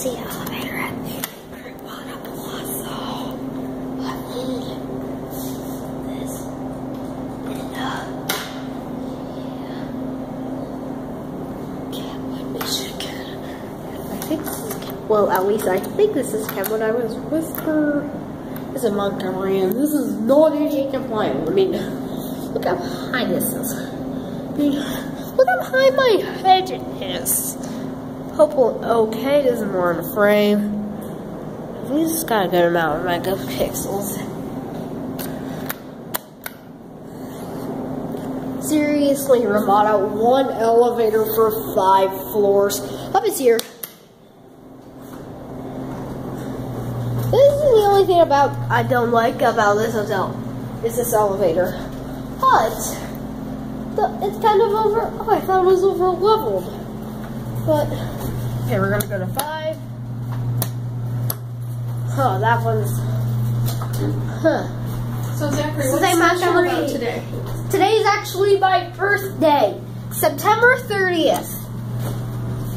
is the elevator at Ramada Plaza. Well, at least I think this is Kentwood. I was her. This is Montgomery, and this is not ADA compliant. I mean, look how high this is. I mean, look how high my head is. Hopefully, okay, more in the frame. We just got a good amount of megapixels. Seriously, Ramada, one elevator for five floors. Up is here. This is the only thing about I don't like about this hotel. Is this elevator. But the, it's kind of over oh I thought it was over leveled. But okay, we're gonna go to five. Huh, that one's huh. So Zachary, So what's they match about today? Today's actually my birthday, September 30th.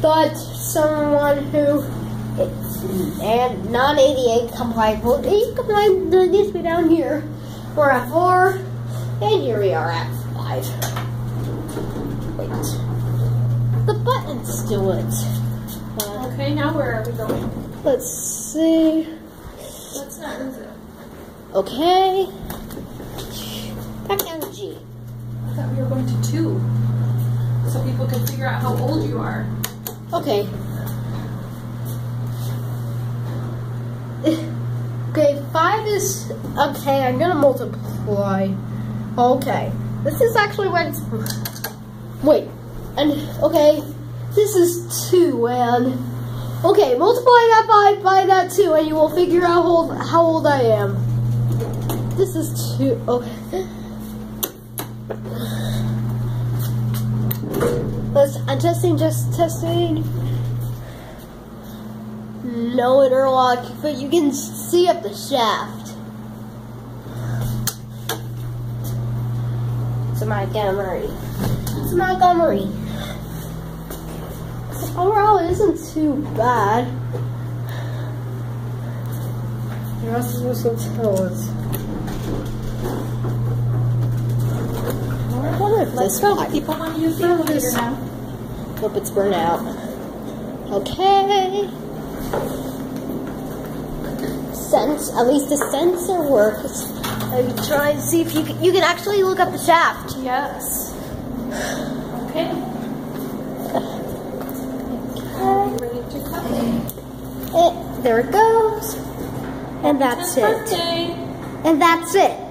But someone who and non-ADA compliant, well, 8 compliant needs to be down here. We're at 4, and here we are at 5. Wait. Button's still it. Uh, Okay, now where are we going? let's see. Let's not lose it. Okay. Back down to G. I thought we were going to two. So people can figure out how old you are. Okay. Okay, five is okay. I'm gonna multiply. Okay, this is actually what it's. Wait, and okay, this is two, and okay, multiply that by by that two, and you will figure out how old, how old I am. This is two. Okay. Let's. I'm testing. Just testing. No interlock, but you can see up the shaft. It's Montgomery. It's Montgomery. Overall, it isn't too bad. The rest of this hotel is. I wonder if Let's this go. one- People want to use the elevator now. Hope it's burnt out. Okay. Sense, at least the sensor works. I try and see if you can, you can actually look up the shaft. Yes. Okay. Okay. Ready to cut. It, there it goes. And that's it. And that's it.